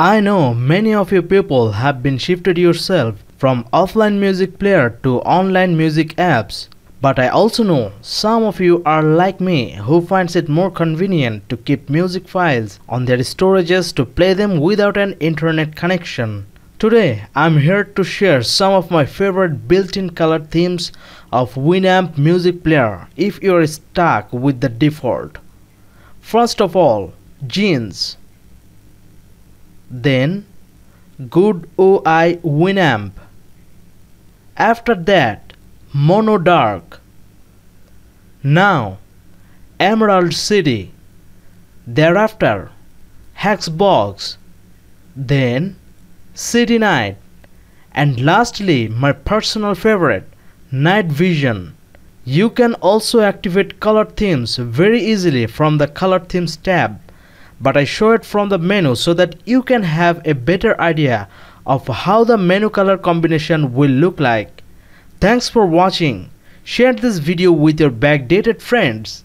I know many of you people have been shifted yourself from offline music player to online music apps. But I also know some of you are like me who finds it more convenient to keep music files on their storages to play them without an internet connection. Today I'm here to share some of my favorite built-in color themes of Winamp music player if you're stuck with the default. First of all, jeans then good Ol' Winamp. After that, Mono Dark. Now, Emerald City. Thereafter, Hexbox. Then, City Night. And lastly, my personal favorite, Night Vision. You can also activate color themes very easily from the color themes tab but I show it from the menu so that you can have a better idea of how the menu color combination will look like. Thanks for watching. Share this video with your backdated friends.